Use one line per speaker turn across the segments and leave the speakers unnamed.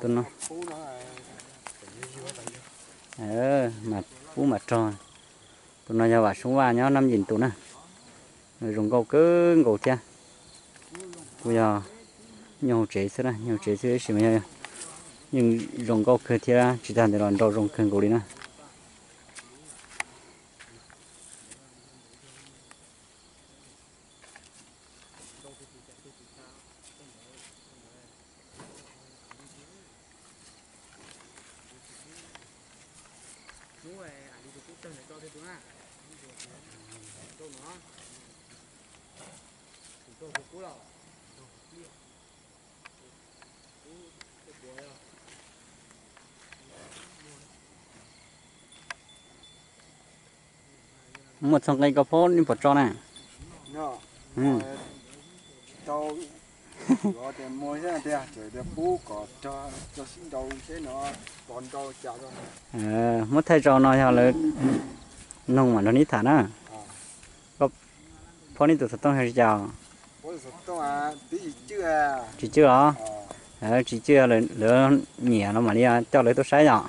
tôi nó. Ờ mà phú mà tròn. Tụi nó giờ vào xuống qua nhá năm nhìn tụi nó. Rồi dùng câu cứ ngủ cha. Bây giờ, nhiều chế xưa ra nhiều chế xưa xí mà nhưng dùng câu cứ thì ra, chỉ thành để làm đồ dùng cần câu đi nè
phú này ảnh đi cũng chân để cho thêm nữa câu nó câu của phú đâu
một xong cây cà phô đi bỏ cho ờ mất thay cho nó là nông mà nó nít thả nè có phô đi tụi tao hay
gì chưa à
chưa chưa là lỡ nhẹ nó mà đi cho lấy tôi sai rồi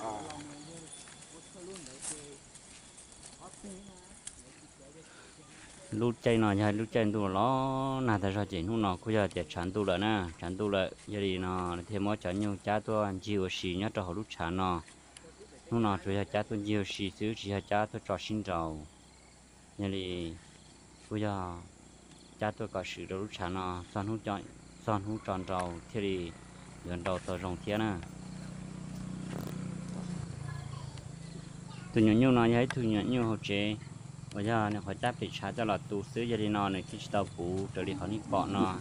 lúc chơi nó nhà lúc chơi tu nó là thật ra chỉ lúc nó bây giờ chỉ chán tụ lại nè chán tụ lại giờ đi nó thêm mỗi chán nhiều cha tôi ăn chiều xì nhá cho họ lúc chán nó lúc nó chủ yếu cha tôi nhiều xì thứ chỉ là cha tôi cho xin trầu giờ đi bây giờ cha tôi có sự lúc chán nó son hút chọn son hút tròn trầu thì đi gần đầu tôi rồng thiên nè tôi nhớ nhiều nói thấy tôi nhớ nhiều học chế bây giờ này họ chấp bị trả cho là tu xứ gia đình nó này, khi tàu phụ trở đi họ đi bỏ nó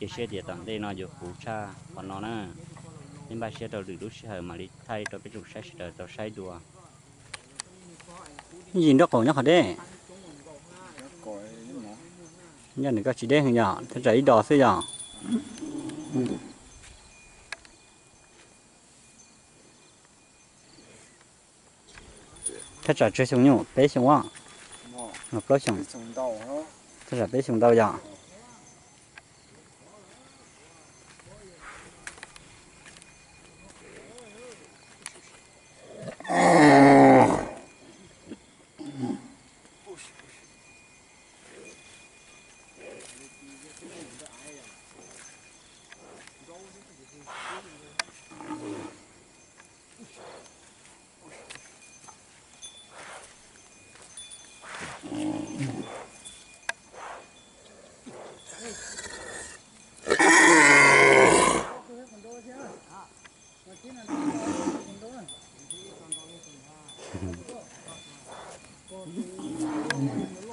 chỉ xe thì tận đây nó được phụ cha còn nó nè. Nhưng bà xe tàu được lúc xe mà đi thay tàu cái trục xe tàu tàu xe đùa. Gì đó cổ nhá họ đấy nhà này có chỉ đen nhỏ thế giấy đỏ xí nhỏ thế trả chơi xuống nhủ bé xuống quá
nó
nó có xuống
sống đầu nó
thế là bé 음.